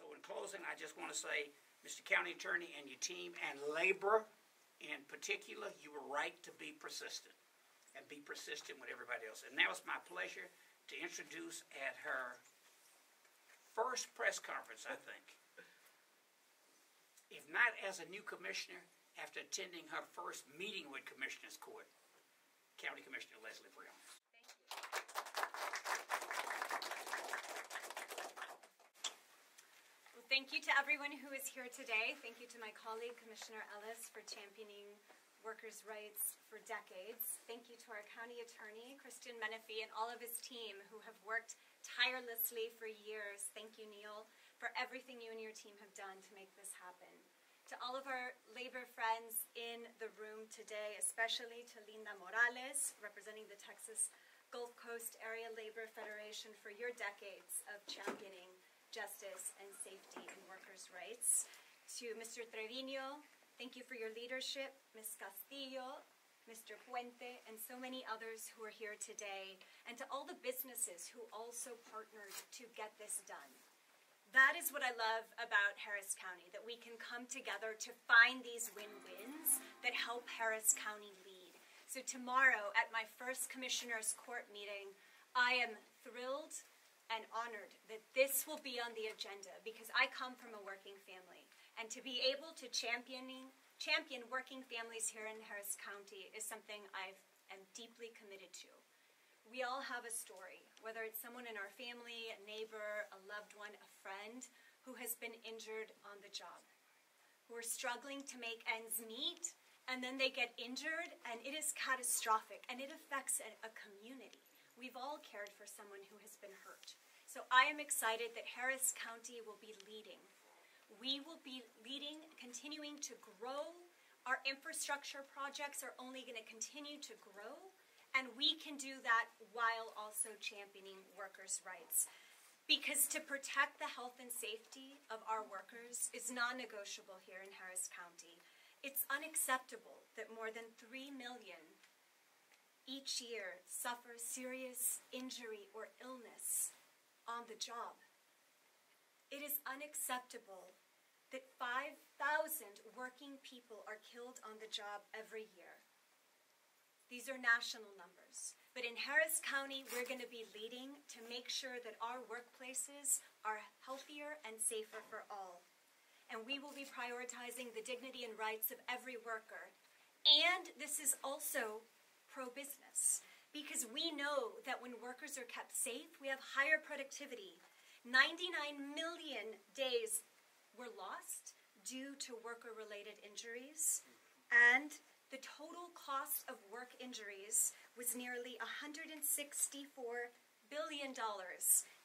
So in closing, I just want to say, Mr. County Attorney and your team and labor in particular, you were right to be persistent and be persistent with everybody else. And now it's my pleasure to introduce at her first press conference, I think, if not as a new commissioner, after attending her first meeting with Commissioners Court, County Commissioner Lesley Briones. Well, thank you to everyone who is here today. Thank you to my colleague, Commissioner Ellis, for championing workers' rights for decades. Thank you to our county attorney, Christian Menefee, and all of his team who have worked tirelessly for years. Thank you, Neil, for everything you and your team have done to make this happen. To all of our labor friends in the room today, especially to Linda Morales, representing the Texas Gulf Coast Area Labor Federation for your decades of championing justice and safety and workers' rights. To Mr. Trevino, thank you for your leadership. Ms. Castillo, Mr. Puente, and so many others who are here today. And to all the businesses who also partnered to get this done. That is what I love about Harris County, that we can come together to find these win-wins that help Harris County lead. So tomorrow at my first Commissioners Court meeting, I am thrilled and honored that this will be on the agenda because I come from a working family. And to be able to championing, champion working families here in Harris County is something I am deeply committed to. We all have a story, whether it's someone in our family, a neighbor, a loved one, a friend who has been injured on the job, who are struggling to make ends meet, and then they get injured, and it is catastrophic, and it affects a, a community. We've all cared for someone who has been hurt. So I am excited that Harris County will be leading. We will be leading, continuing to grow. Our infrastructure projects are only going to continue to grow, and we can do that while also championing workers' rights. Because to protect the health and safety of our workers is non-negotiable here in Harris County. It's unacceptable that more than 3 million each year suffer serious injury or illness on the job. It is unacceptable that 5,000 working people are killed on the job every year. These are national numbers. But in Harris County, we're going to be leading to make sure that our workplaces are healthier and safer for all. And we will be prioritizing the dignity and rights of every worker. And this is also pro-business know that when workers are kept safe, we have higher productivity. 99 million days were lost due to worker-related injuries, and the total cost of work injuries was nearly $164 billion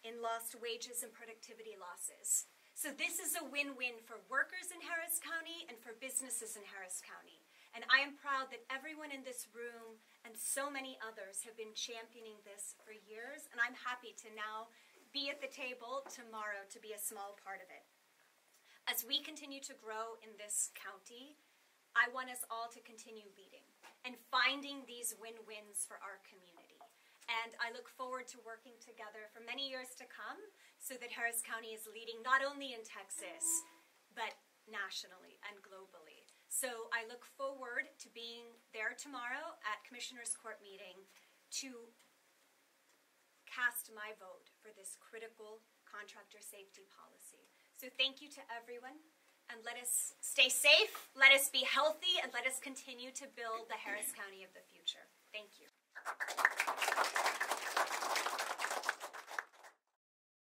in lost wages and productivity losses. So this is a win-win for workers in Harris County and for businesses in Harris County. And I am proud that everyone in this room and so many others have been championing this for years, and I'm happy to now be at the table tomorrow to be a small part of it. As we continue to grow in this county, I want us all to continue leading and finding these win-wins for our community. And I look forward to working together for many years to come so that Harris County is leading not only in Texas, but nationally and globally. So I look forward to being there tomorrow at Commissioner's Court meeting to cast my vote for this critical contractor safety policy. So thank you to everyone, and let us stay safe, let us be healthy, and let us continue to build the Harris County of the future. Thank you.